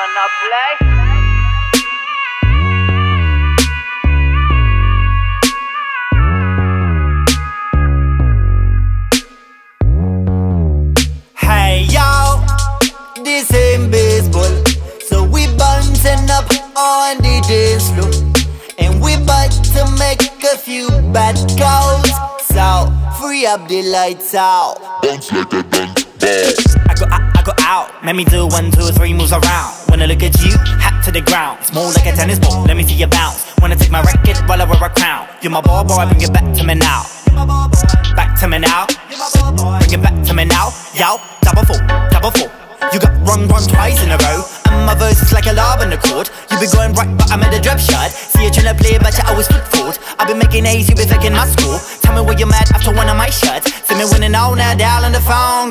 wanna play? Hey yo, this ain't baseball. So we bouncing up on the dance floor. And we about to make a few bad calls. So free up the lights out. bounce like a dunk ball. I go out, I go out. Let me do one, two, three moves around. When I look at you, hat to the ground. Small like a tennis ball. Let me see you bounce. Wanna take my racket while I wear a crown. You're my ball boy, bring it back to me now. Back to me now. Bring it back to me now. Yo, double fault, double fault. You got run, run twice in a row. And my verse is like a lob in the court. You be going right, but I'm at a drop shot. See you tryna play, but you always put forward. I been making A's, you be faking my score. Tell me where you're mad after one of my shots. See me winning all now, dial on the phone.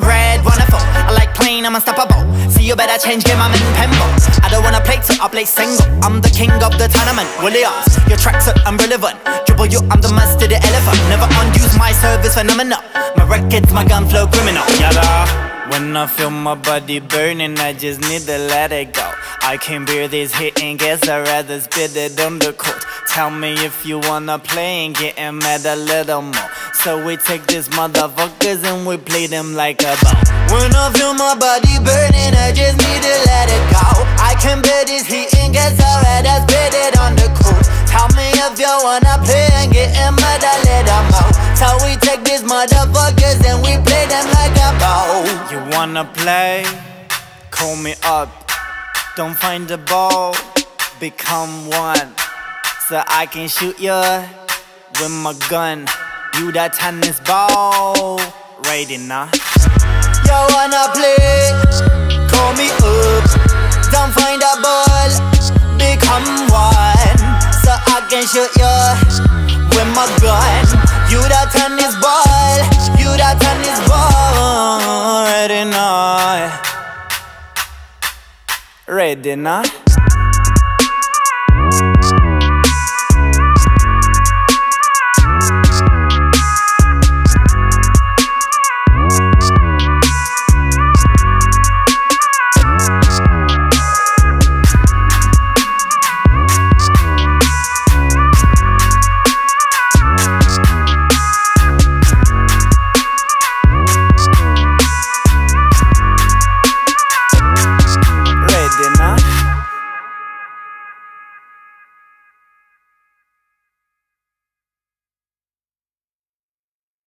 I'm unstoppable. See you better change game, I'm in Pembo. I don't wanna play two, I play single. I'm the king of the tournament. Williams, your tracks are irrelevant. Dribble you, I'm the master, the elephant. Never unuse my service phenomenal. My records, my gun flow criminal. Yada. When I feel my body burning, I just need to let it go. I can't bear this hit and guess I'd rather spit it on the court. Tell me if you wanna play and get mad a little more. So we take these motherfuckers and we play them like a ball. When I feel my body burning, I just need to let it go. I can't bear this heat and get so red, I spit it on the court. Tell me if you wanna play and get mad a little more. So we take these motherfuckers and we play them like a. You wanna play? Call me up. Don't find the ball, become one. So I can shoot you with my gun. You that tennis ball, ready now? You wanna play? Call me up. Don't find a ball, become one. So I can shoot you with my gun. You that tennis ball, Ready now?